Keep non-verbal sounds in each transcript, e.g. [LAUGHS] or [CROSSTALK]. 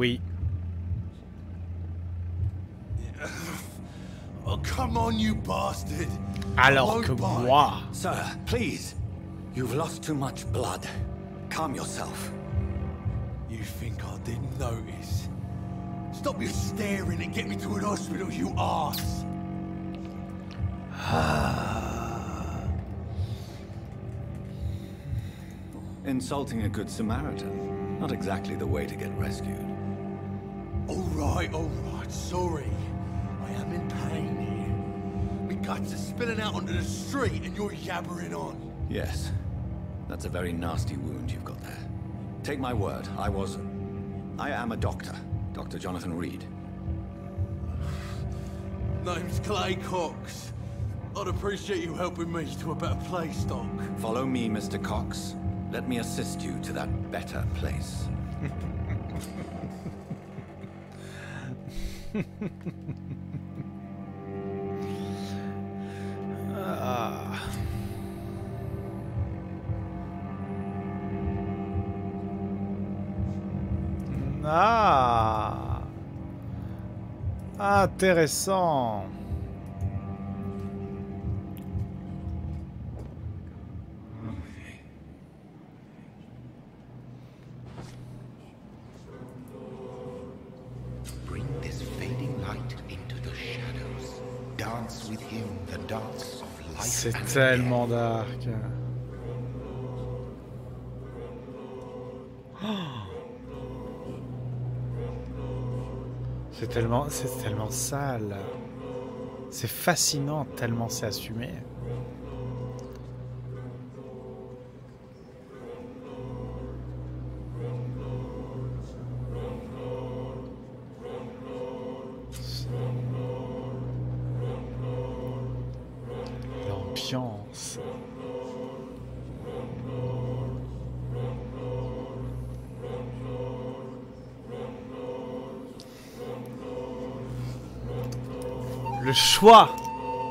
Oui. Oh, come on, you bastard. Alors que moi... Sir, please. You've lost too much blood. Calm yourself. You think I didn't notice? Stop your staring and get me to an hospital, you arse. [SIGHS] Insulting a good Samaritan. Not exactly the way to get rescued. All right, all right, sorry. I am in pain here. My guts are spilling out onto the street and you're yabbering on. Yes. That's a very nasty wound you've got there. Take my word, I was... I am a doctor. Dr. Jonathan Reed. [SIGHS] Name's Clay Cox. I'd appreciate you helping me to a better place, Doc. Follow me, Mr. Cox. Let me assist you to that better place. [LAUGHS] Ah. Ah. Intéressant. Tellement dark. C'est tellement, c'est tellement sale. C'est fascinant tellement c'est assumé. Choix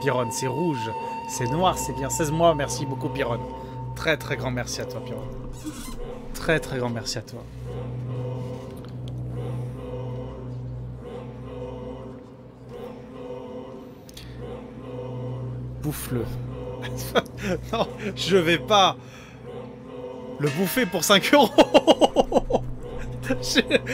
Piron, c'est rouge, c'est noir, c'est bien. 16 mois, merci beaucoup Piron. Très très grand merci à toi Piron. Très très grand merci à toi. Bouffe-le. [LAUGHS] non, je vais pas le bouffer pour 5 euros. [LAUGHS]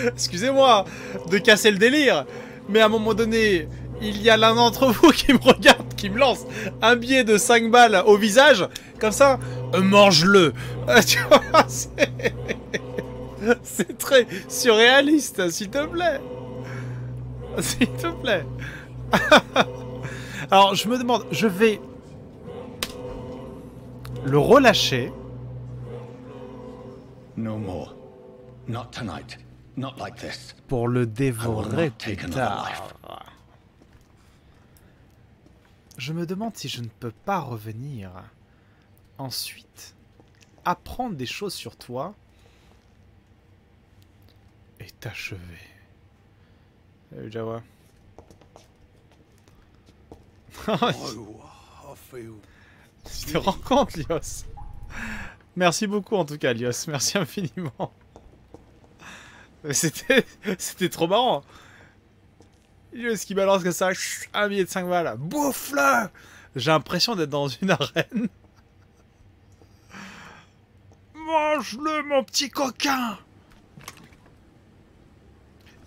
Excusez-moi de casser le délire, mais à un moment donné, il y a l'un d'entre vous qui me regarde, qui me lance un billet de 5 balles au visage, comme ça, euh, mange-le. Euh, [LAUGHS] tu vois, c'est... très surréaliste, s'il te plaît. S'il te plaît. [LAUGHS] Alors, je me demande, je vais le relâcher. No more. Not tonight. Not like this. pour le dévorer plus tard. Je me demande si je ne peux pas revenir ensuite, apprendre des choses sur toi et t'achever. Salut Jawa. [LAUGHS] Tu te rends compte, Lios? Merci beaucoup en tout cas, Lios. Merci infiniment. [LAUGHS] C'était trop marrant. Lios qui balance comme ça, un billet de 5 balles. Bouffe-le J'ai l'impression d'être dans une arène. Mange-le, mon petit coquin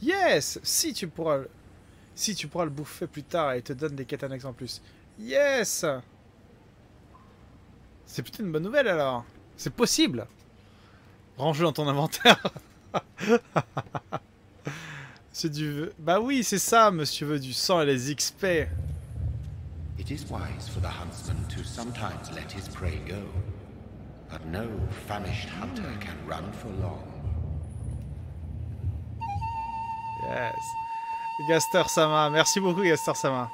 Yes Si tu pourras... le- Si tu pourras le bouffer plus tard et te donne des quêtes en plus. Yes c'est plutôt une bonne nouvelle alors. C'est possible. Range-le dans ton inventaire. [LAUGHS] c'est du... Bah oui, c'est ça, monsieur veut du sang et les XP. It is wise for the huntsman to sometimes let his prey go. But no famished hunter can run for long. Yes. Gaster Sama, merci beaucoup Gaster Sama.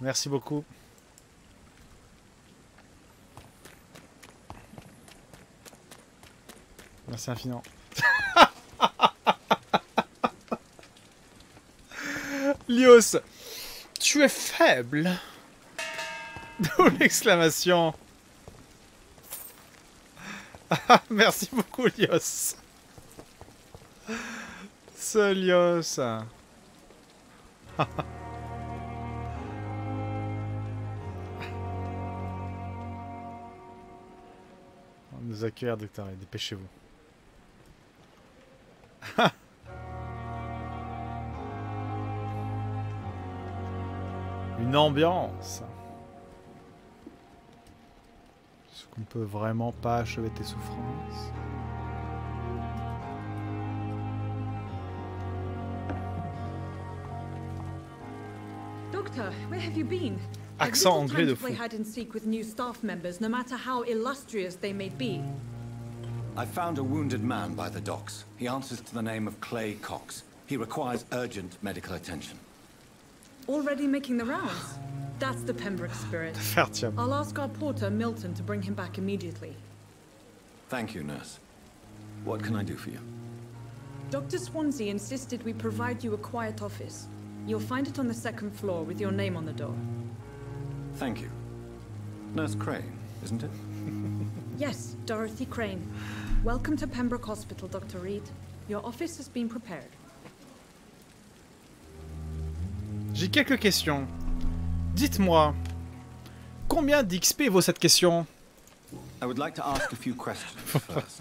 Merci beaucoup. Merci infiniment. Lios, tu es faible. [LAUGHS] D'où l'exclamation. [LAUGHS] Merci beaucoup Lios. Solios. [LAUGHS] On nous accueillir, docteur. Dépêchez-vous. Une ambiance. Est-ce qu'on peut vraiment pas achever tes souffrances? Doctor, where have you been? Accent anglais de to play fou. hide and seek with new staff members, no matter how illustrious they may be. I found a wounded man by the docks. He answers to the name of Clay Cox. He requires urgent medical attention. Already making the rounds. That's the Pembroke spirit. I'll ask our porter, Milton, to bring him back immediately. Thank you, nurse. What can I do for you? Dr. Swansea insisted we provide you a quiet office. You'll find it on the second floor with your name on the door. Thank you. Nurse Crane, isn't it? [LAUGHS] Yes, Dorothy Crane. Welcome to Pembroke Hospital, Dr. Reed. Your office has been prepared. J'ai quelques questions. Dites-moi, combien d'XP vaut cette question? I would like to ask a few questions [LAUGHS] first.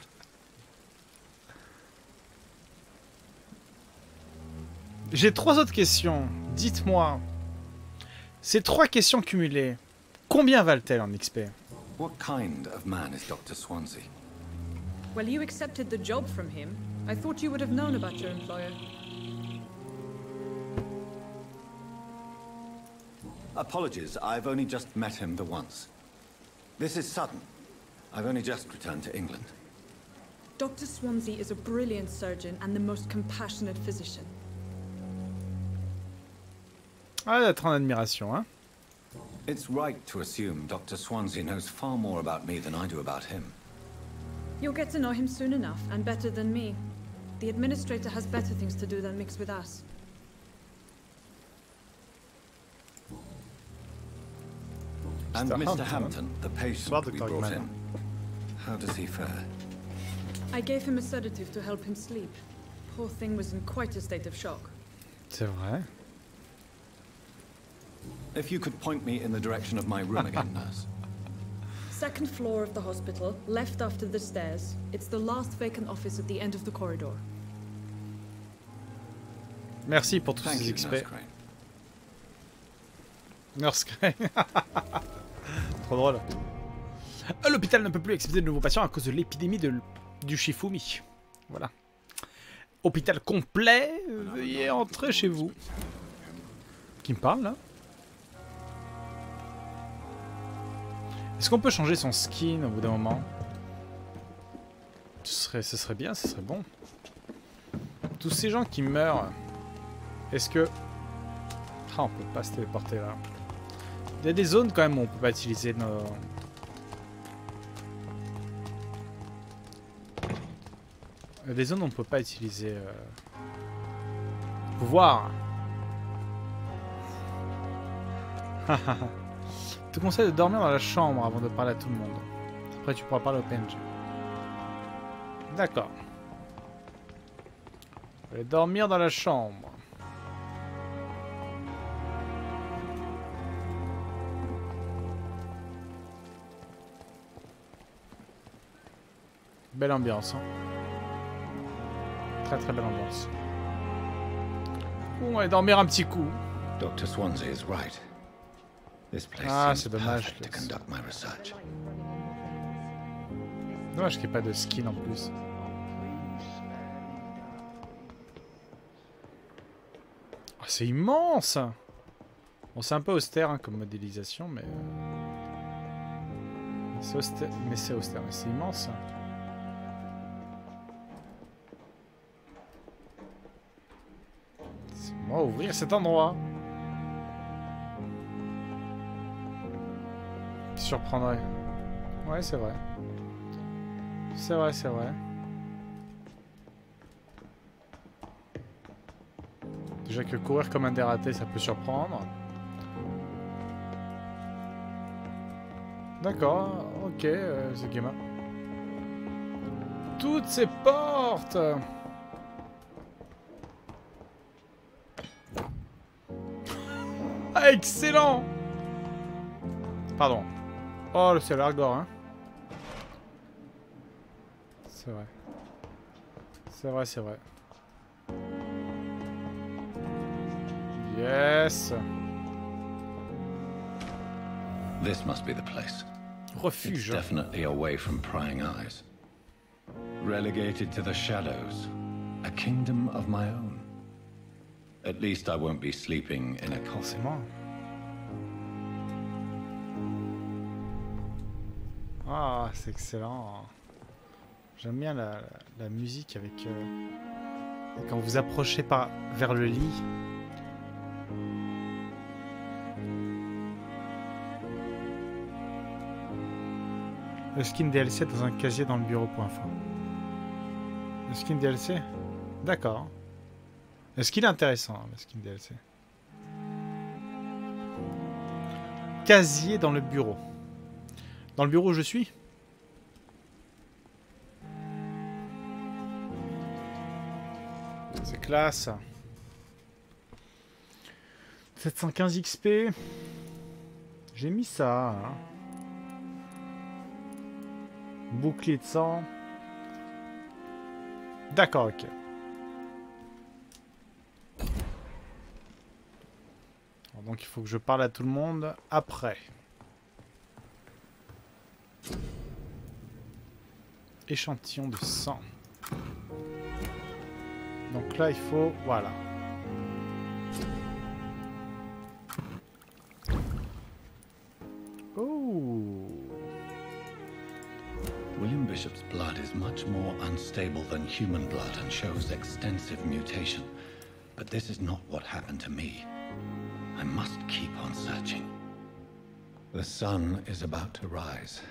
J'ai trois autres questions. Dites-moi, ces trois questions cumulées, combien valent-elles en XP What kind of man is Dr. Swansea? Well, you accepted the job from him. I thought you would have known about your employer. Apologies, I've only just met him the once. This is sudden. I've only just returned to England. Dr. Swansea is a brilliant surgeon and the most compassionate physician. Ah, d'être en admiration, hein It's right to assume Dr. Swansea knows far more about me than I do about him. You'll get to know him soon enough, and better than me. The administrator has better things to do than mix with us. And Mr. Mr. Hampton. Hampton, the patient we brought Guzman. in. How does he fare? I gave him a sedative to help him sleep. Poor thing was in quite a state of shock. C'est vrai. If you could point me in the direction of my room again, [LAUGHS] nurse. Second floor of the hospital, left after the stairs. It's the last vacant office at the end of the corridor. Merci pour tous Thank ces you, XP. Nurse Crane. Nurse Crane. [LAUGHS] [LAUGHS] Trop drôle. Euh, L'hôpital ne peut plus accepter de nouveaux patients à cause de l'épidémie du Shifumi. Voilà. Hôpital complet, veuillez entrer chez vous. Qui me parle là? Est-ce qu'on peut changer son skin au bout d'un moment? Ce serait, ce serait bien, ce serait bon. Tous ces gens qui meurent, est-ce que... Ah, on peut pas se téléporter là. Il y a des zones quand même où on peut pas utiliser nos... Il y a des zones où on peut pas utiliser... Euh... Pouvoir [LAUGHS] Je te conseille de dormir dans la chambre avant de parler à tout le monde. Après tu pourras parler au PNG. D'accord. Je vais dormir dans la chambre. Belle ambiance. Hein. Très très belle ambiance. On va dormir un petit coup. Dr. Swansea is right. This place Ah, c'est dommage, to Liz. conduct my research. Dommage qu'il n'y ait pas de skin en plus. Ah, c'est immense Bon, c'est un peu austère hein, comme modélisation, mais... euh, mais C'est austère, mais c'est austère, mais c'est immense. Ouvrir cet endroit. Surprendrait. Ouais, c'est vrai. C'est vrai, c'est vrai. Déjà que courir comme un dératé, ça peut surprendre. D'accord, ok, euh, c'est gamin. Toutes ces portes excellent Pardon. Oh, le ciel Argor, hein. C'est vrai. C'est vrai, c'est vrai. Yes This must be the place. It's Refuge. definitely away from prying eyes. Relegated to the shadows. A kingdom of my own. At least I won't be sleeping in a coffin. Ah, c'est excellent. J'aime bien la, la- la musique avec... euh, quand vous approchez par, vers le lit. Le skin DLC dans un casier dans le bureau point fort. Le skin DLC D'accord. Le skin est intéressant, hein, le skin DLC. Casier dans le bureau. Dans le bureau je suis C'est classe. 715 XP. J'ai mis ça. hein. Bouclier de sang. D'accord, ok. Donc il faut que je parle à tout le monde après. Échantillon de sang. Donc là il faut... Voilà. Oh William Bishop's blood is much more unstable than human blood and shows extensive mutation. But this is not what happened to me. I must keep on searching. The sun is about to rise.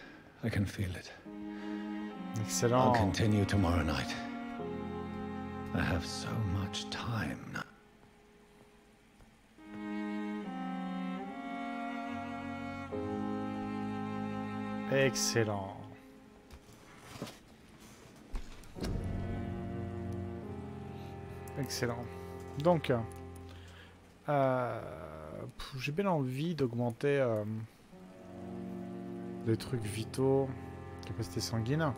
I can feel it. I'll Excellent. continue tomorrow night. I have so much time now. Excellent. Excellent. Donc, euh, j'ai bien envie d'augmenter euh, des trucs vitaux. Capacité sanguine.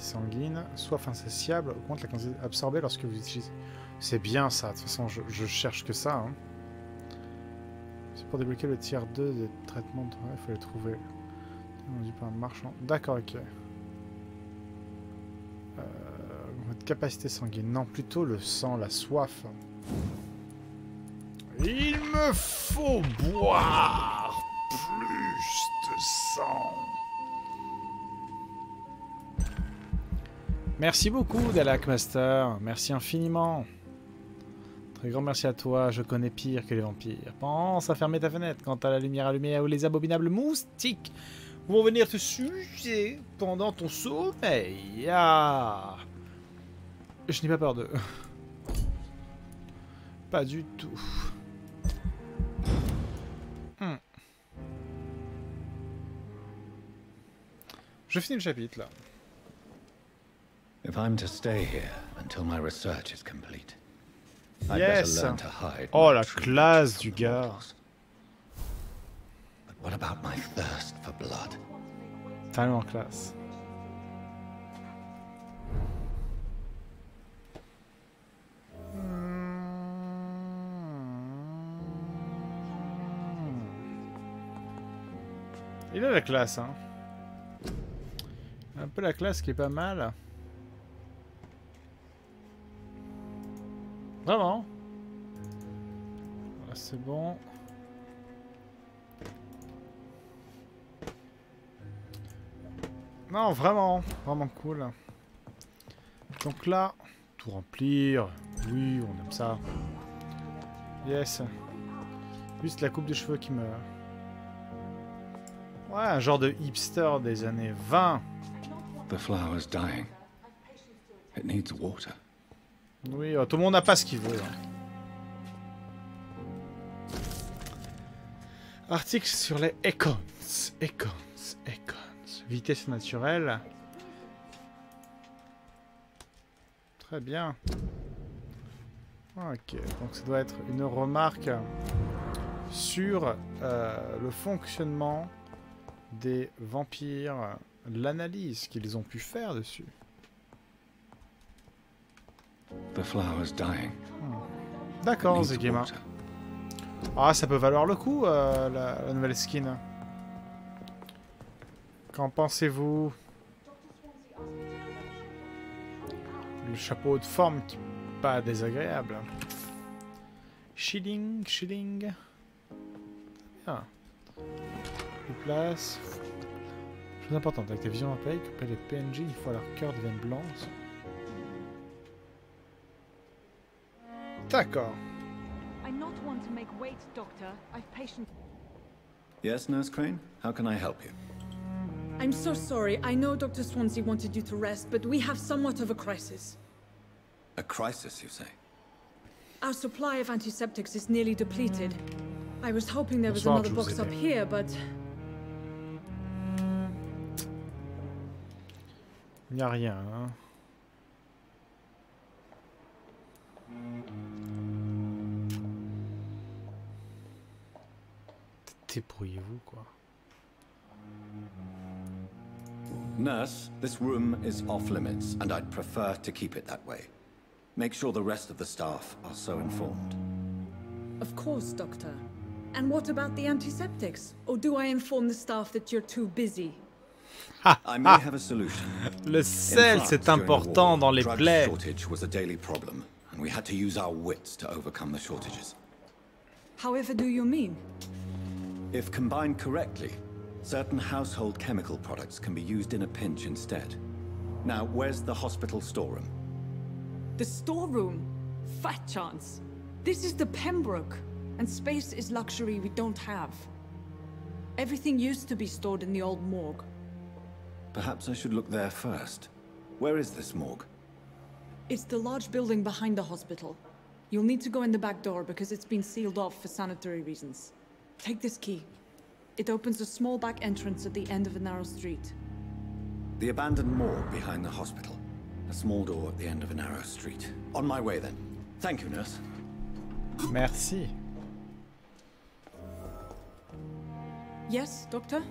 Sanguine. Soif insatiable. Augmente la quantité absorbée lorsque vous utilisez. C'est bien ça. De toute façon, je, cherche que ça. hein. C'est pour débloquer le tiers 2 des traitements de. Il faut les trouver. Un marchand. D'accord, ok. Euh, votre capacité sanguine. Non, plutôt le sang, la soif. Il me faut boire Merci beaucoup, Dalak Master. Merci infiniment. Très grand merci à toi. Je connais pire que les vampires. Pense à fermer ta fenêtre quand t'as la lumière allumée ou les abominables moustiques vont venir te sucer pendant ton sommeil. Ah. Je n'ai pas peur d'eux. [LAUGHS] Pas du tout. Hmm. Je finis le chapitre là. If I'm to stay here until my research is complete, I'd Yes. better learn uh, to hide. Oh la classe du gars. But what about my thirst for blood? Tellement classe. Il a la classe, hein. Un peu la classe qui est pas mal. C'est bon. Non, vraiment, vraiment cool. Donc là, tout remplir. Oui, on aime ça. Yes. Juste la coupe de cheveux qui me... Ouais, un genre de hipster des années 20. The flower's dying. It needs water. Oui, tout le monde n'a pas ce qu'il veut. hein. Article sur les Econs. Econs. Econs. Vitesse naturelle. Très bien. Ok, donc ça doit être une remarque sur euh, le fonctionnement des vampires, l'analyse qu'ils ont pu faire dessus. Ah. D'accord, Zegema. Ah, ça peut valoir le coup, euh, la, nouvelle skin. Qu'en pensez-vous? Le chapeau de forme qui pas désagréable. Shilling, shilling. Bien. Plus place. Chose importante, avec ta vision en paye, couper les PNJ une fois leur cœur devienne blanc. D'accord. I'm not one to make wait, Doctor. I've patient. Yes, Nurse Crane? How can I help you? I'm so sorry. I know Dr. Swansea wanted you to rest, but we have somewhat of a crisis. A crisis, you say? Our supply of antiseptics is nearly depleted. I was hoping there was another box up here, but Il n'y a rien. Hein. Débrouillez-vous, quoi. Nurse, this room is off limits, and I'd prefer to keep it that way. Make sure the rest of the staff are so informed. of course, Doctor. And what about the antiseptics? Or do I inform the staff that you're too busy? I may have a solution. Le In sel, France, c'est the important dans les drug plaies. shortage was a daily problem, and we had to use our wits to overcome the shortages. However do you mean? If combined correctly, certain household chemical products can be used in a pinch instead. Now, where's the hospital storeroom? The storeroom? Fat chance. This is the Pembroke, and space is luxury we don't have. Everything used to be stored in the old morgue. Perhaps I should look there first. Where is this morgue? It's the large building behind the hospital. You'll need to go in the back door because it's been sealed off for sanitary reasons. Take this key. It opens a small back entrance at the end of a narrow street. The abandoned morgue behind the hospital. A small door at the end of a narrow street. On my way then. Thank you, nurse. Merci. Yes, Doctor?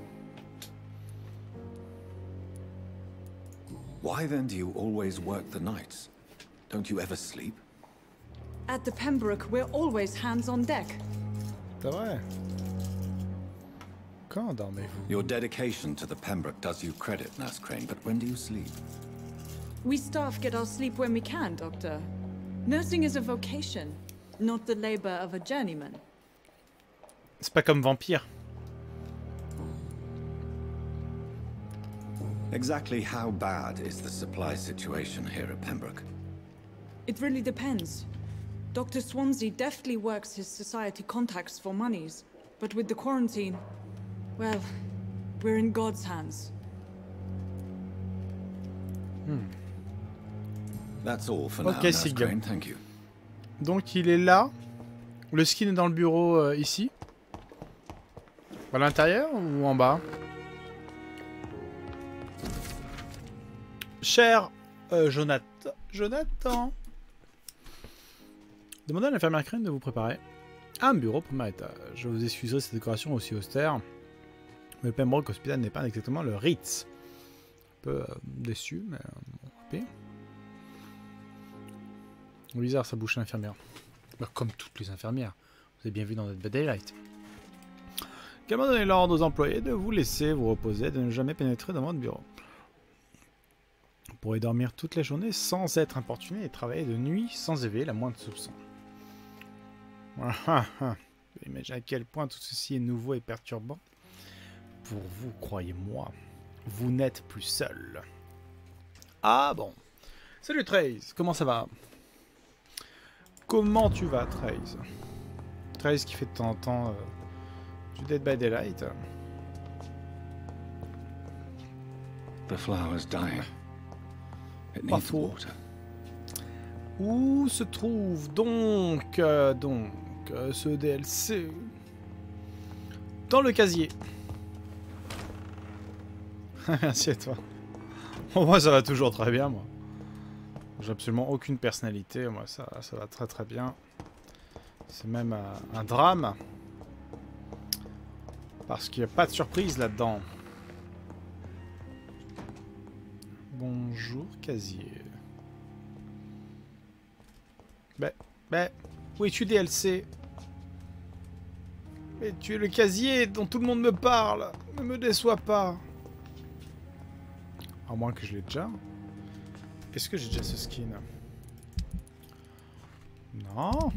Why then do you always work the nights? Don't you ever sleep? At the Pembroke, we're always hands on deck. C'est vrai. Quand dormez-vous Your dedication to the Pembroke does you credit, Nurse Crane, but when do you sleep? We staff get our sleep when we can, Doctor. Nursing is a vocation, not the labor of a journeyman. C'est pas comme vampire. Exactly how bad is the supply situation here at Pembroke? It really depends. Dr. Swansea deftly works his society contacts for monies, but with the quarantine, well, we're in God's hands. That's all for now, Okay, Nurse Sig. Crane. Thank you. Donc il est là. Le skin est dans le bureau euh, ici. À l'intérieur ou en bas? Cher euh, Jonathan. Jonathan. Demandez à l'infirmière Crane de vous préparer un bureau au premier étage. Je vous excuserai cette décoration aussi austère. Mais le Pembroke Hospital n'est pas exactement le Ritz. Un peu euh, déçu, mais euh, bon. Bizarre sa bouche l'infirmière. Bah, comme toutes les infirmières. Vous avez bien vu dans by Daylight. Également donner l'ordre aux employés de vous laisser vous reposer, de ne jamais pénétrer dans votre bureau. Vous pourrez dormir toute la journée sans être importuné et travailler de nuit sans éveiller la moindre soupçon. [LAUGHS] Imaginez à quel point tout ceci est nouveau et perturbant. Pour vous, croyez-moi, vous n'êtes plus seul. Ah bon. Salut Trace, comment ça va? Comment tu vas, Trace? Trace qui fait de temps en temps euh, du Dead by Daylight. The flower's dying. It needs water. Où se trouve donc, euh, donc euh, ce DLC Dans le casier. [LAUGHS] Merci à toi. Moi, ça va toujours très bien, moi. J'ai absolument aucune personnalité, moi ça, ça va très très bien. C'est même un drame. Parce qu'il n'y a pas de surprise là-dedans. Bonjour, casier. Ben, ben, où es-tu DLC Mais tu es le casier dont tout le monde me parle. Ne me déçois pas. À moins que je l'ai déjà. Est-ce que j'ai déjà ce skin? Non.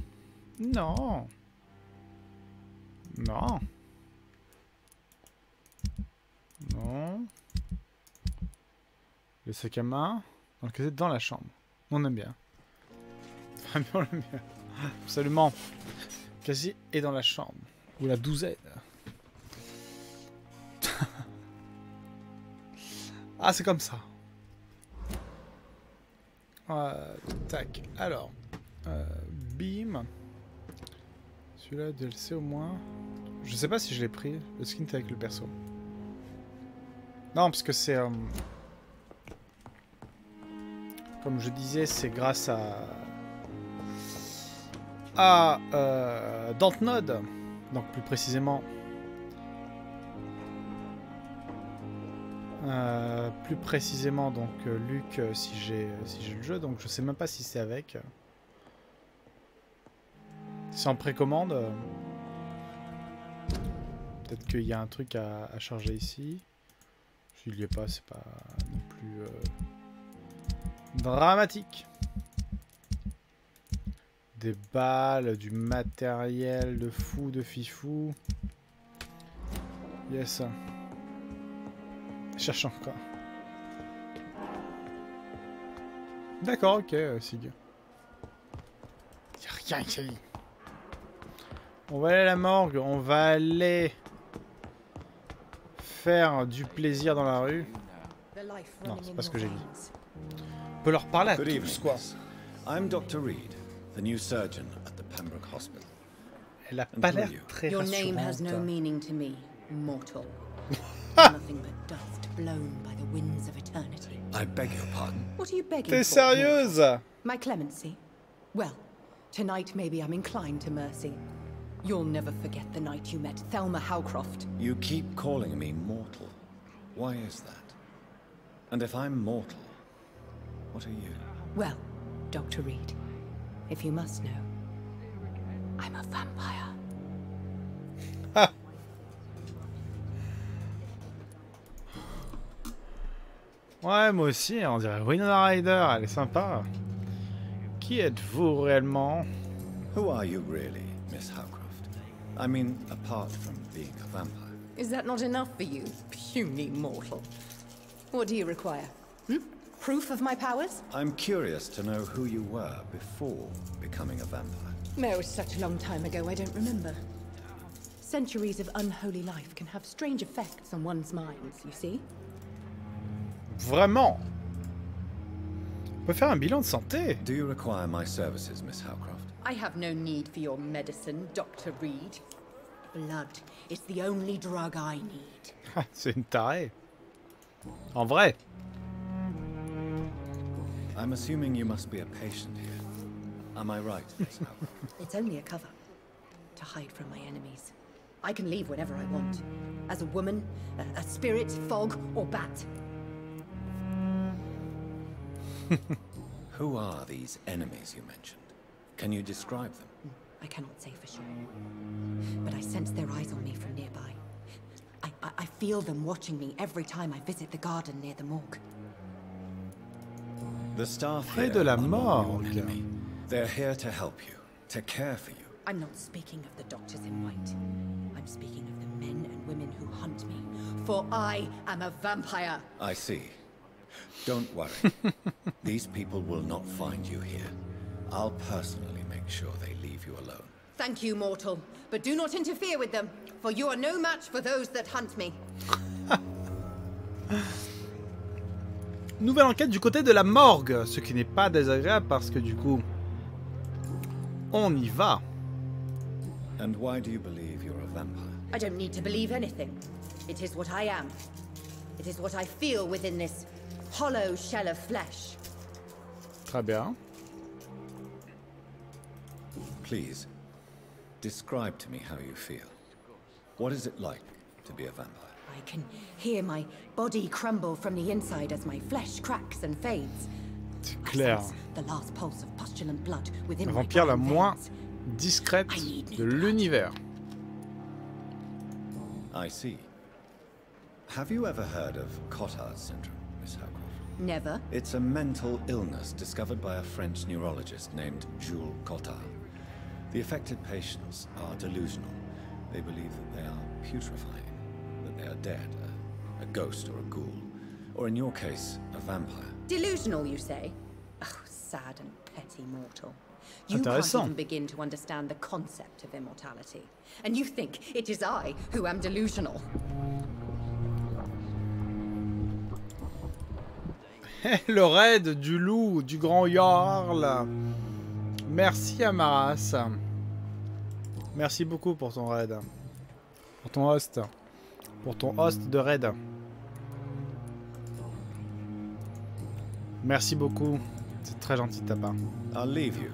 Non. Non. Non. Le sac à main. Dans le casier dans la chambre. On aime bien. On aime bien. Absolument. Casier est dans la chambre. Ou la douzaine. Ah, c'est comme ça. Euh, tac. Alors. Euh, bim. Celui-là, DLC au moins. Je sais pas si je l'ai pris. Le skin était avec le perso. Non, parce que c'est... euh, comme je disais, c'est grâce à... À... Euh. Donc plus précisément... Euh, plus précisément donc euh, Luc euh, si j'ai si le jeu donc je sais même pas si c'est avec. C'est en précommande. Peut-être qu'il y a un truc à, charger ici. S'il n'y est pas c'est pas non plus dramatique. Des balles du matériel de fou de fifou. Yes Cherche encore. D'accord, ok, euh, Sig. Y'a rien ici. On va aller à la morgue, on va aller faire du plaisir dans la rue. Non, c'est pas ce que j'ai dit. On peut leur parler à Good tous, evening, quoi. I'm Dr. Reed, the new surgeon at the Pembroke Hospital. Elle a pas l'air très Your name has no rassurante. meaning to me, mortal. [LAUGHS] Nothing but dust blown by the winds of eternity. I beg your pardon. What are you begging T'es for? sérieuse My clemency? Well, tonight maybe I'm inclined to mercy. You'll never forget the night you met Thelma Howcroft. You keep calling me mortal. Why is that? And if I'm mortal, what are you? Well, Dr. Reed, if you must know, I'm a vampire. Ouais, moi aussi, on dirait Winona Ryder, elle est sympa. Qui êtes-vous réellement Who are you really, Miss Howcroft? I mean, apart from being a vampire. Is that not enough for you, puny mortal? What do you require? Hmm? Proof of my powers? I'm curious to know who you were before becoming a vampire. No, such a long time ago, I don't remember. Centuries of unholy life can have strange effects on one's minds, you see? Vraiment On peut faire un bilan de santé Do you require my services, Miss Howcroft? I have no need for your medicine, Dr. Reed. Blood is the only drug I need. [LAUGHS] Ah, C'est une tarée. En vrai. I'm assuming you must be a patient here. Am I right, Miss [LAUGHS] Howcroft? It's only a cover to hide from my enemies. I can leave whenever I want. As a woman, a, a spirit, fog, or bat. [LAUGHS] Who are these enemies you mentioned? Can you describe them? Hmm, I cannot say for sure. But I sense their eyes on me from nearby. I, I, I feel them watching me every time I visit the garden near the morgue. The staff Près here de la are your morgue. enemy. They're here to help you, to care for you. I'm not speaking of the doctors in white. I'm speaking of the men and women who hunt me. For I am a vampire. I see. Don't worry. [LAUGHS] These people will not find you here. I'll personally make sure they leave you alone. Thank you, mortal. But do not interfere with them, for you are no match for those that hunt me. [LAUGHS] Nouvelle enquête du côté de la morgue, ce qui n'est pas désagréable parce que du coup, on y va. And why do you believe you're a vampire? I don't need to believe anything. It is what I am. It is what I feel within this hollow shell of flesh. Très bien. Please, describe to me how you feel. What is it like to be a vampire? I can hear my body crumble from the inside as my flesh cracks and fades. C'est I clair. the last pulse of postulant blood within La vampire la moins discrète de l'univers. I see. Have you ever heard of Cotard syndrome, Miss Howcroft? Never. It's a mental illness discovered by a French neurologist named Jules Cotard. The affected patients are delusional. They believe that they are putrefying, that they are dead, a, a ghost or a ghoul, or in your case, a vampire. Delusional, you say? Oh, sad and petty mortal. You can't even begin to understand the concept of immortality. And you think it is I who am delusional. [LAUGHS] Le raid du loup, du grand Jarl. Merci Amaras. Merci beaucoup pour ton raid. Pour ton host. Pour ton host de raid. Merci beaucoup. C'est très gentil de ta part. I'll leave you.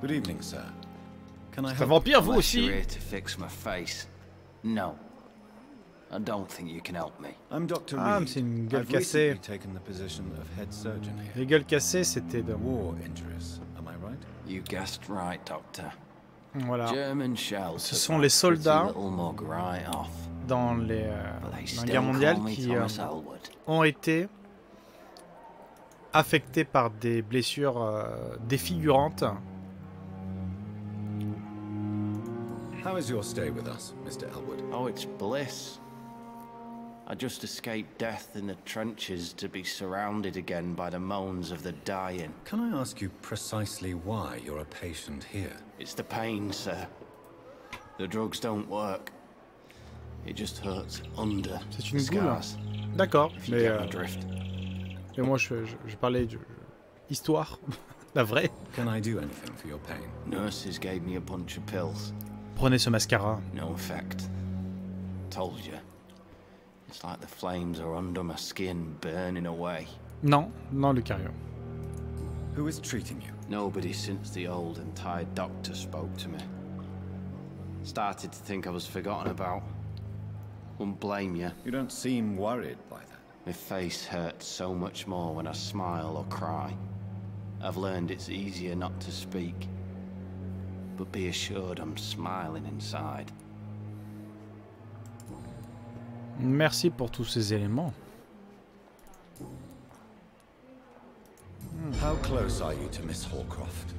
Good evening, sir. Can I C'est un help? vampire, vous aussi? here to fix my face? No. I don't think you can help me. I'm Dr. Ah, c'est une gueule I've cassée. recently taken the position of head surgeon here. Les gueules cassées, c'était de... War injuries, am I right? You guessed right, Doctor. Voilà. German shells. Ce sont les soldats. Dans les, euh, dans la guerre mondiale qui euh, ont été affectés par des blessures euh, défigurantes. How is your stay with us, Mr. Elwood? Oh, it's bliss. I just escaped death in the trenches to be surrounded again by the moans of the dying. Can I ask you precisely why you're a patient here? It's the pain, sir. The drugs don't work. It just hurts under C'est the une goule. scars. D'accord, If you mais, get euh, drift. mais moi je, je, je parlais de histoire, [LAUGHS] la vraie. Can I do anything for your pain? Nurses gave me a bunch of pills. Prenez ce mascara. No effect. Told you. It's like the flames are under my skin, burning away. Non, non Lucario. Who is treating you? Nobody since the old and tired doctor spoke to me. Started to think I was forgotten about. Wouldn't blame you. You don't seem worried by that. My face hurts so much more when I smile or cry. I've learned it's easier not to speak. But be assured I'm smiling inside. Merci pour tous ces éléments. How close are you to Miss Hallcroft?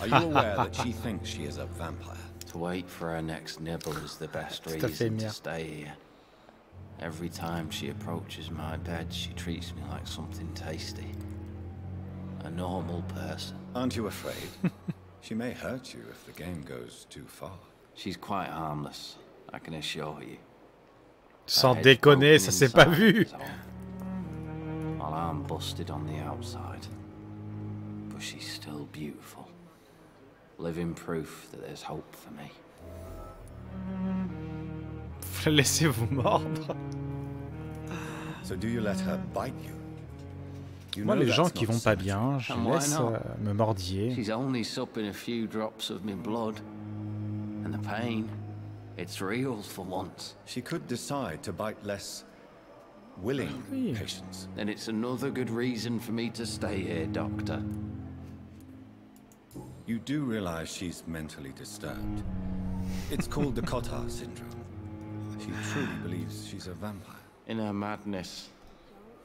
Are you [LAUGHS] aware that she thinks she is a vampire? To wait for her next nibble is the best Tout à fait, reason to stay here. Every time she approaches my bed, she treats me like something tasty. A normal person. Aren't you afraid? [LAUGHS] she may hurt you if the game goes too far. She's quite harmless, I can assure you. Sans déconner, ça s'est pas vu. While I'm busted on the outside. But she's still beautiful. Living proof that there's hope for me. [LAUGHS] Laissez-vous mordre. So do you let her bite you? You Moi, les gens qui vont pas bien, je And laisse euh, me mordiller. She's only supping a few drops of my blood. And the pain, it's real for once. She could decide to bite less willing oh, Oui. patients. Then it's another good reason for me to stay here, Doctor. You do realize she's mentally disturbed. It's called the Cotard syndrome. She truly believes she's a vampire. In her madness,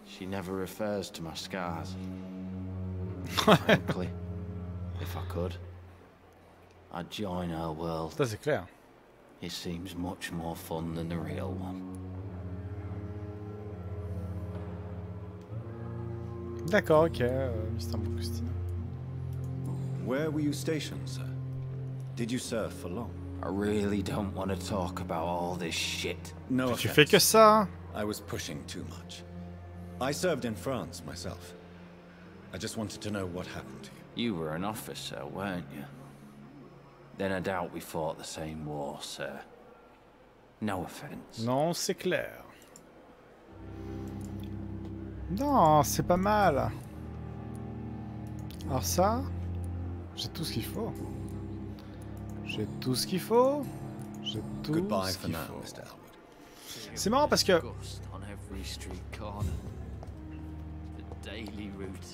she never refers to my scars. [LAUGHS] Frankly, if I could, I'd join her world. Ça, c'est clair. It seems much more fun than the real one. D'accord, ok, euh, Mr. Moustina. Where were you stationed, sir? Did you serve for long? I really don't want to talk about all this shit. No Tu offense. fais que ça hein I was pushing too much. I served in France myself. I just wanted to know what happened to you. You were an officer, weren't you? Then I doubt we fought the same war, sir. No offense. Non, c'est clair. Non, c'est pas mal. Alors ça, j'ai tout ce qu'il faut. J'ai tout ce qu'il faut. J'ai tout Goodbye ce for qu'il now, faut. Mr. Elwood. C'est marrant parce que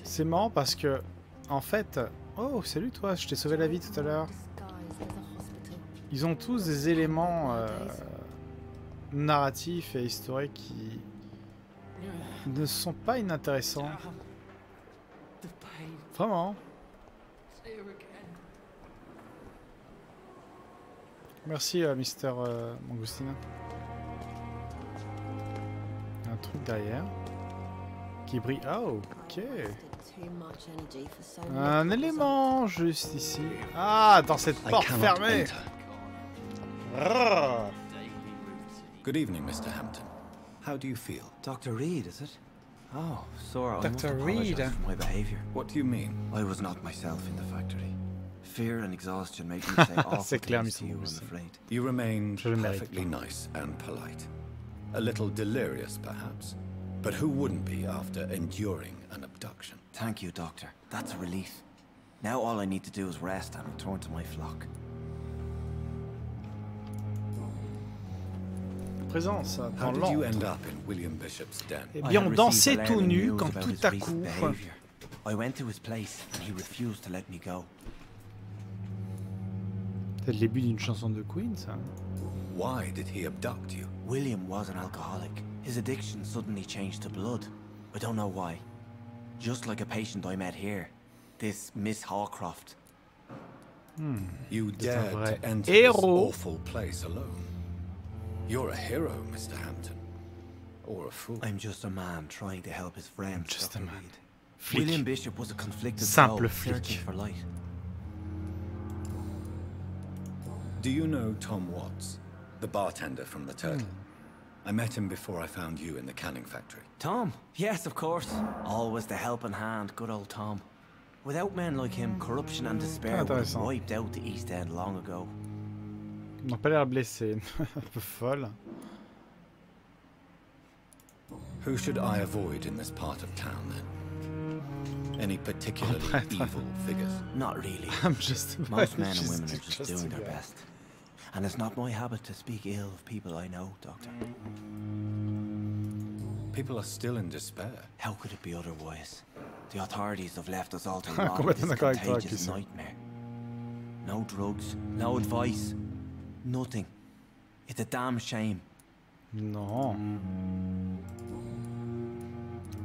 c'est marrant parce que en fait, oh salut toi, je t'ai sauvé la vie tout à l'heure. Ils ont tous des éléments euh, narratifs et historiques qui ne sont pas inintéressants. Vraiment. Merci, euh, Mister euh, Mangostina. Il y a un truc derrière. Qui brille. Oh, ok. Un élément juste ici. Ah, dans cette porte fermée. Good evening, Mr. Hampton. How do you feel? Dr. Reed, is it? Oh, Sora, I must Dr. apologize Reed. Uh, for my behavior. What do you mean? I was not myself in the factory. Fear and exhaustion made me [LAUGHS] say awful C'est clair, things Mr. to you, I'm Augustin. afraid. You remained Je le mérite perfectly nice and polite. A little delirious, perhaps. But who wouldn't be after enduring an abduction? Thank you, Doctor. That's a relief. Now all I need to do is rest and return to my flock. William Bishop's den? Eh bien, on dansait tout nu quand tout à coup. behavior. I went to his place and he refused to let me go. C'est le début d'une chanson de Queen, ça. Why did he abduct you? William was an alcoholic. His addiction suddenly changed to blood. I don't know why. Just like a patient I met here. This Miss Hawcroft. You C'est un dared to enter this awful place alone. You're a hero, Mr. Hampton. Or a fool. I'm just a man trying to help his friends. just a Dr. man. Reed. Flic. William Bishop was a conflicted Simple soul flic. searching for light. Do you know Tom Watts, the bartender from the Turtle? Hmm. I met him before I found you in the canning factory. Tom? Yes, of course. Always the helping hand, good old Tom. Without men like him, corruption and despair would have wiped out the East End long ago. On n'a pas l'air blessé. Un peu folle. Who should I avoid in this part of town then? Any particularly [LAUGHS] evil figures? Not really. [LAUGHS] I'm just... Most men and women are just, just doing their best. And it's not my habit to speak ill of people I know, Doctor. People are still in despair. How could it be otherwise? The authorities have left us all to [LAUGHS] rot in Complètement this d'accord contagious nightmare. No drugs, no advice, nothing. It's a damn shame. Non.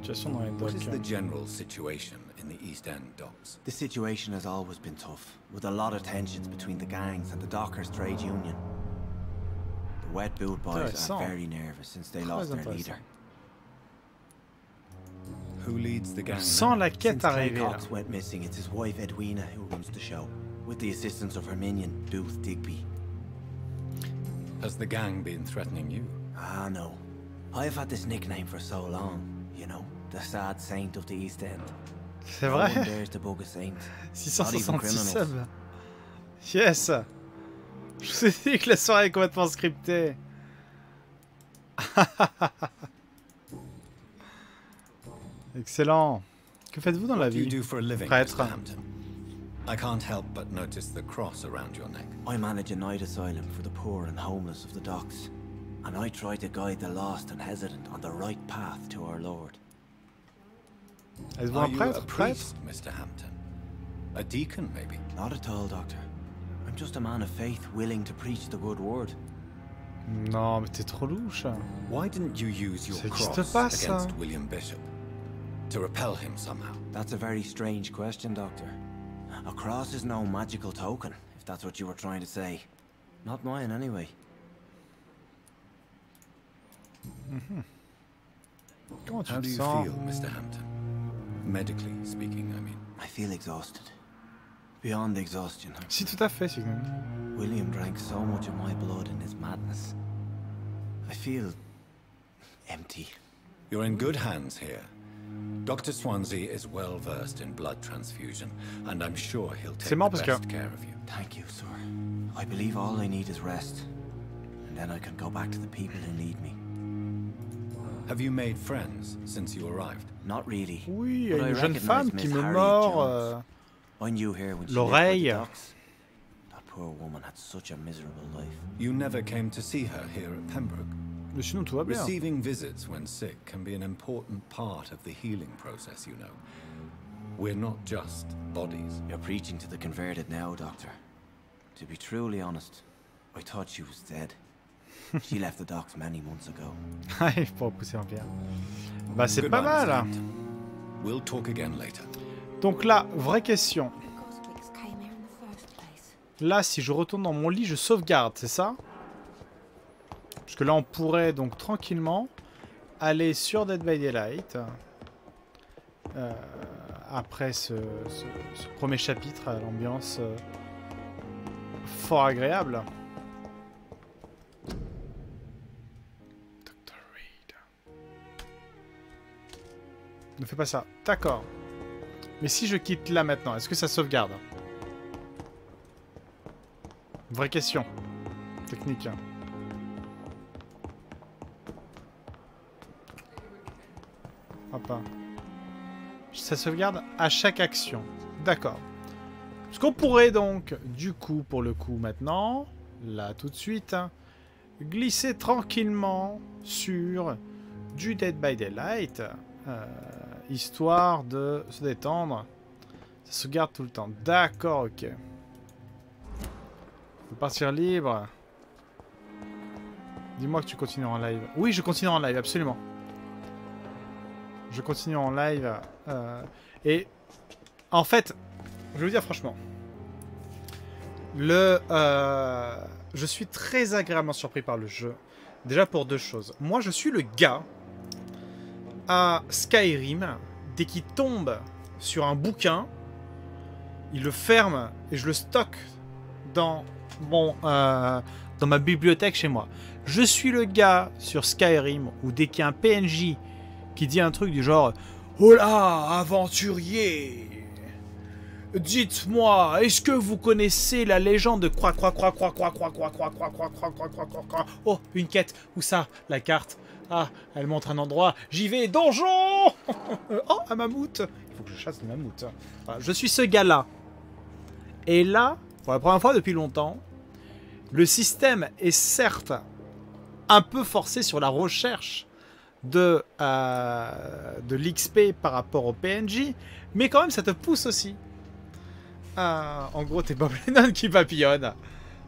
Situation dans les What is the general situation in the East End docks? The situation has always been tough, with a lot of tensions between the gangs and the Dockers Trade Union. The wet boot boys are very nervous since they lost their leader. Who leads the gang? Sans la Since quête Clay arrivée. Cox went missing, it's his wife Edwina who runs the show, with the assistance of her minion, Booth Digby. Has the gang been threatening you? Ah, no. I've had this nickname for so long, you know, the sad saint of the East End. C'est No one vrai dares to bug a saint. Not 666 even criminals. subs. Yes Je vous ai dit que la soirée est complètement scriptée. [LAUGHS] Excellent. Que faites-vous dans la What do you vie do for a living, Prêtre? Mr. Hampton? I can't help but notice the cross around your neck. I manage a night asylum for the poor and homeless of the docks, and I try to guide the lost and hesitant on the right path to our Lord. Êtes-vous Are you a priest, Mr. Hampton? A deacon, maybe? Not at all, Doctor. I'm just a man of faith willing to preach the good word. Non, mais t'es trop louche. Why didn't you use your cross pas, ça. against William Bishop? To repel him somehow? That's a very strange question, Doctor. A cross is no magical token, if that's what you were trying to say. Not mine, anyway. Comment tu How do you sens feel, Mr. Hampton? Medically speaking, I mean. I feel exhausted. Beyond exhaustion. Si, tout à fait, Sigmund. William drank so much of my blood in his madness. I feel empty. You're in good hands here. Dr. Swansea is well versed in blood transfusion, and I'm sure he'll take the best care of you. Thank you, sir. I believe all I need is rest. And then I can go back to the people who need me. Have you made friends since you arrived? Not really. Oui, il y a But I une jeune recognize femme qui me mord. Euh, I knew her when she lived l'oreille. docks. That poor woman had such a miserable life. You never came to see her here at Pembroke. Mais sinon, tout va bien. Receiving visits when sick can be an important part of the healing process, you know. We're not just bodies. You're preaching to the converted now, Doctor. To be truly honest, I thought she was dead. [LAUGHS] she left the docks many months ago. [LAUGHS] Ouais, pour pousser en pierre. Bah, c'est pas mal. We'll talk again later. Donc là, vraie question. Là, si je retourne dans mon lit, je sauvegarde, c'est ça? Parce que là, on pourrait donc tranquillement aller sur Dead by Daylight. euh, après ce, premier chapitre à l'ambiance euh, fort agréable. Dr. Reed. Ne fais pas ça. D'accord. Mais si je quitte là maintenant, est-ce que ça sauvegarde? Vraie question. Technique. Hop. là. Ça sauvegarde à chaque action. D'accord. Ce qu'on pourrait donc, du coup, pour le coup maintenant, là tout de suite, hein, glisser tranquillement sur du Dead by Daylight, euh, histoire de se détendre. Ça se garde tout le temps. D'accord, ok. Faut partir libre. Dis-moi que tu continues en live. Oui, je continue en live, absolument. Je continue en live. euh, et en fait, je vais vous dire franchement, euh, je suis très agréablement surpris par le jeu. Déjà pour deux choses. Moi, je suis le gars à Skyrim, dès qu'il tombe sur un bouquin, il le ferme et je le stocke dans mon euh, dans ma bibliothèque chez moi. Je suis le gars sur Skyrim où dès qu'il y a un PNJ qui dit un truc du genre Oh là, aventurier Dites-moi, est-ce que vous connaissez la légende de croix, croix, croix, croix, croix, croix, croix, croix, croix, croix, croix, croix, croix, croix, croix Oh, une quête. Où ça La carte. Ah, elle montre un endroit. J'y vais. Donjon Oh, un mammouth. Il faut que je chasse le mammouth. Voilà, je suis ce gars-là. Et là, pour la première fois depuis longtemps, le système est certes un peu forcé sur la recherche de, euh, de l'XP par rapport au PNJ, mais quand même ça te pousse aussi. Ah, en gros, t'es Bob Lennon qui papillonne.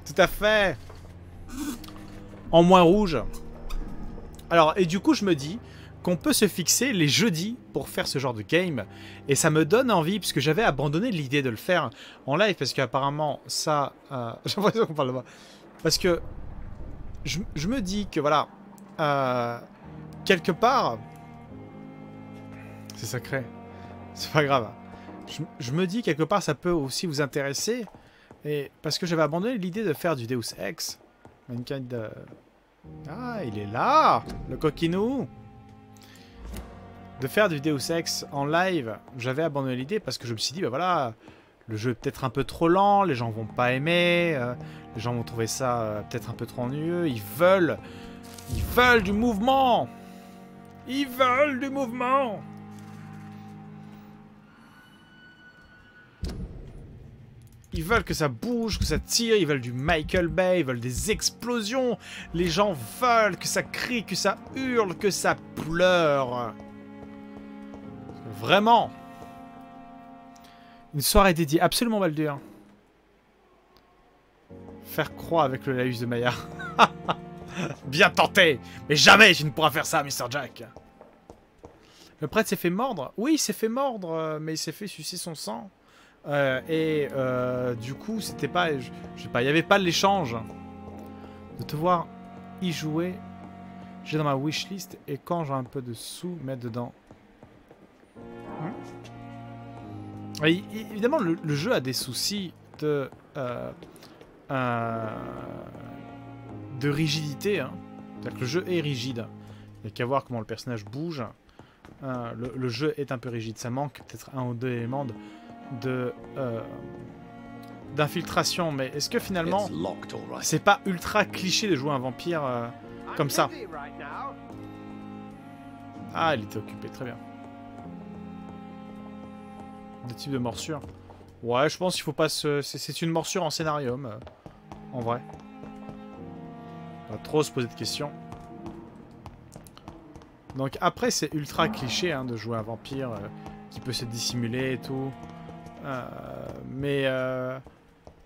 Tout à fait. En moins rouge. Alors, et du coup, je me dis qu'on peut se fixer les jeudis pour faire ce genre de game. Et ça me donne envie, puisque j'avais abandonné l'idée de le faire en live, parce qu'apparemment, ça... Euh, [LAUGHS] J'ai l'impression qu'on parle de moi. Parce que je, je me dis que, voilà, euh, quelque part... C'est sacré. C'est pas grave. Je, me dis, quelque part, ça peut aussi vous intéresser. Et parce que j'avais abandonné l'idée de faire du Deus Ex. Mankind... euh, Ah, il est là Le coquinou de faire du Deus Ex en live, j'avais abandonné l'idée parce que je me suis dit, bah voilà, le jeu est peut-être un peu trop lent, les gens vont pas aimer, euh, les gens vont trouver ça euh, peut-être un peu trop ennuyeux, ils veulent, ils veulent du mouvement Ils veulent du mouvement Ils veulent que ça bouge, que ça tire, ils veulent du Michael Bay, ils veulent des explosions. Les gens veulent que ça crie, que ça hurle, que ça pleure. Vraiment. Une soirée dédiée, absolument Baldur. Faire croix avec le laïus de Maya. [LAUGHS] [LAUGHS] Bien tenté Mais jamais tu ne pourras faire ça, Mr. Jack. Le prêtre s'est fait mordre Oui, il s'est fait mordre, euh, mais il s'est fait sucer son sang. Euh, et euh, du coup, c'était pas... Je, sais pas, il n'y avait pas l'échange. De te voir y jouer, j'ai dans ma wishlist, et quand j'ai un peu de sous, mettre dedans. Et, évidemment, le, jeu a des soucis de... euh, de rigidité. Hein. C'est-à-dire que le jeu est rigide. Il n'y a qu'à voir comment le personnage bouge. Euh, le, le jeu est un peu rigide. Ça manque peut-être un ou deux éléments de, euh, d'infiltration. Mais est-ce que finalement, c'est pas ultra cliché de jouer un vampire euh, comme ça? Ah, il était occupé, très bien. Des types de morsures. Ouais, je pense qu'il faut pas se... c'est- C'est une morsure en scénarium, euh, en vrai. Trop se poser de questions. Donc après, c'est ultra cliché hein, de jouer un vampire euh, qui peut se dissimuler et tout. Euh, mais euh,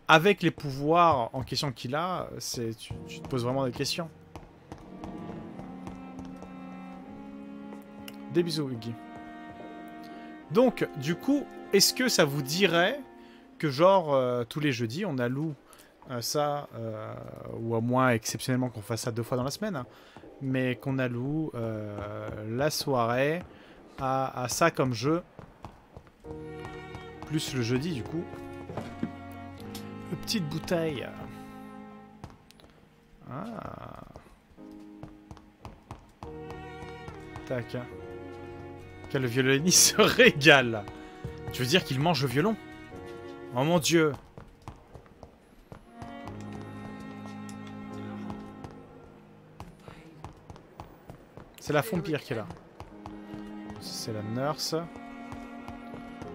avec les pouvoirs en question qu'il a, tu, tu te poses vraiment des questions. Des bisous, Huggy. Donc, du coup, est-ce que ça vous dirait que, genre, tous les jeudis, on alloue euh, ça, euh, ou au moins exceptionnellement qu'on fasse ça deux fois dans la semaine, hein, mais qu'on alloue euh, la soirée à, à ça comme jeu, plus le jeudi, du coup. Petite bouteille. Ah. Tac. Quel violoniste [LAUGHS] régale. Tu veux dire qu'il mange le violon? Oh mon dieu. C'est la Fompire qui est là. C'est la nurse.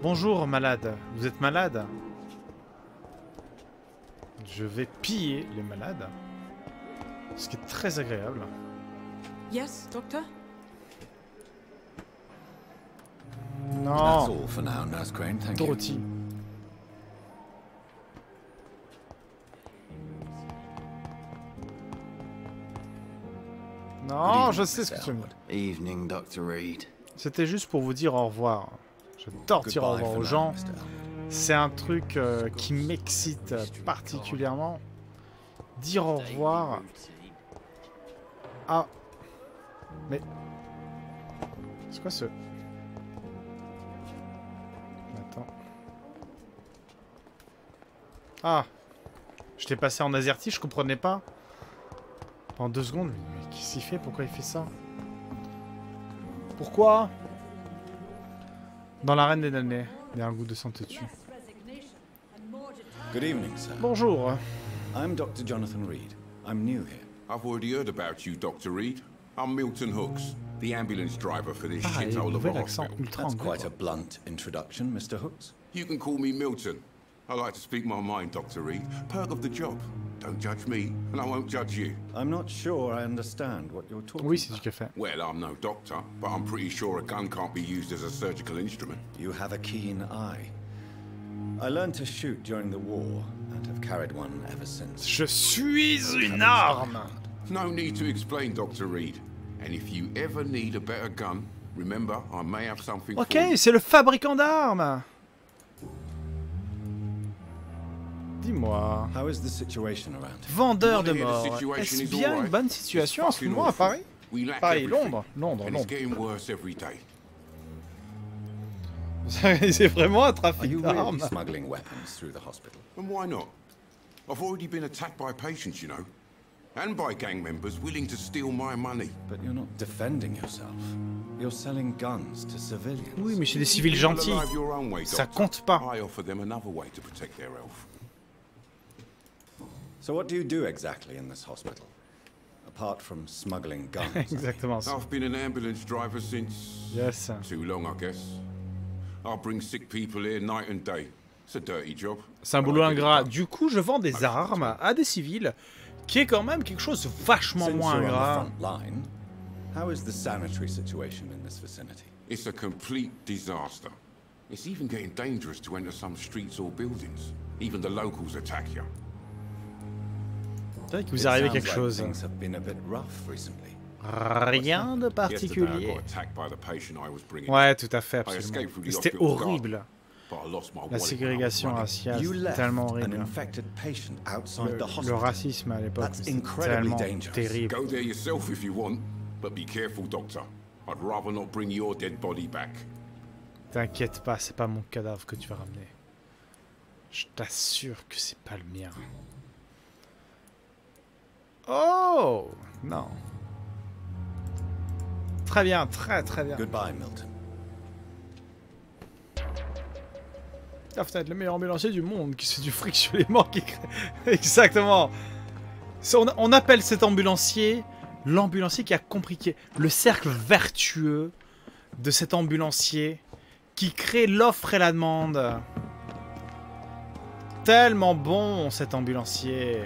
Bonjour malade. Vous êtes malade? Je vais piller les malades. Ce qui est très agréable. Yes, Doctor? That's Non all Non, je sais ce que tu veux me. C'était juste pour vous dire au revoir. J'adore dire au revoir aux gens. C'est un truc euh, qui m'excite particulièrement. Dire au revoir. Ah. Mais. C'est quoi ce. Attends. Ah. Je t'ai passé en AZERTY, je comprenais pas. Pendant deux secondes, mais qu'est-ce qu'il fait Pourquoi il fait ça? Pourquoi? Dans l'arène des damnés. Il y a un goût de sang tue. Good evening, sir. Bonjour. I'm Dr. Jonathan Reed. I'm new here. I've already heard about you, Dr. Reed. I'm Milton Hooks, the ambulance driver for this Ah, shithole of a hospital. That's quite a blunt introduction, Mr. Hooks. You can call me Milton. I like to speak my mind, Dr. Reed. Perk of the job. Don't judge me, and I won't judge you. I'm not sure I understand what you're talking Oui, about. café. Well, I'm no doctor, but I'm pretty sure a gun can't be used as a surgical instrument. You have a keen eye. I learned to shoot during the war and have carried one ever since. Je suis une arme. No need to explain, Dr. Reed. And if you ever need a better gun, remember, I may have something Ok, c'est le fabricant d'armes. Dis-moi, How is the situation around here? vendeur de mort, est-ce is bien une bonne situation en ce moment à. Paris? Paris. Londres, Londres, Londres. getting worse every day. [LAUGHS] c'est vraiment un trafic d'armes. smuggling weapons through the hospital? And why not? I've already been attacked by patients, you know. And by gang members willing to steal my money. But you're not defending yourself. You're selling guns to civilians. Oui, mais c'est des civils gentils. Ça compte pas. I offer them another way to protect their health. So what do you do exactly in this hospital? Apart from smuggling [LAUGHS] guns. I mean. Exactement ça. I've been an ambulance driver since... Yes. Too long, I guess. I bring sick people here night and day. It's a dirty job. C'est un but I boulot ingrat. Du coup, je vends des armes à des civils, qui est quand même quelque chose de vachement Since moins you're on the ingrat. front line, how is the sanitary situation in this vicinity? It's a complete disaster. It's even getting dangerous to enter some streets or buildings. Even the locals attack you. C'est vrai qu'il vous sounds quelque chose. Rien de particulier. Ouais, tout à fait, absolument. C'était horrible. La ségrégation raciale, tellement horrible. Le, le racisme à l'époque, tellement dangerous. terrible. T'inquiète pas, c'est pas mon cadavre que tu vas ramener. Je t'assure que c'est pas le mien. Oh Non. Très bien, très très bien. Goodbye, Milton. Ah, putain, être le meilleur ambulancier du monde qui se fait du fric sur les morts qui crée- [LAUGHS] Exactement. On, on appelle cet ambulancier l'ambulancier qui a compris qui est le cercle vertueux de cet ambulancier qui crée l'offre et la demande. Tellement bon cet ambulancier.